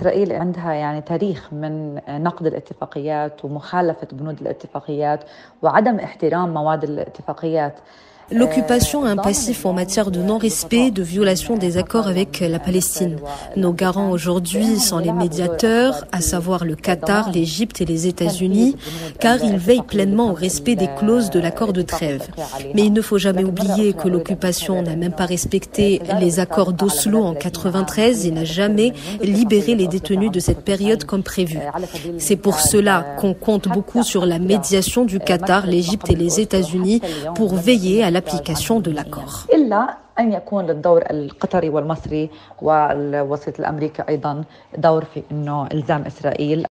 إسرائيل عندها يعني تاريخ من نقد الاتفاقيات ومخالفة بنود الاتفاقيات وعدم احترام مواد الاتفاقيات. L'occupation a un passif en matière de non-respect, de violation des accords avec la Palestine. Nos garants aujourd'hui sont les médiateurs, à savoir le Qatar, l'Égypte et les États-Unis, car ils veillent pleinement au respect des clauses de l'accord de trêve. Mais il ne faut jamais oublier que l'occupation n'a même pas respecté les accords d'Oslo en 93 et n'a jamais libéré les détenus de cette période comme prévu. C'est pour cela qu'on compte beaucoup sur la médiation du Qatar, l'Égypte et les États-Unis pour veiller à la l'application de l'accord. أن يكون للدور القطري والمصري والوسيط الأمريكي أيضا دور في أنه إلزام إسرائيل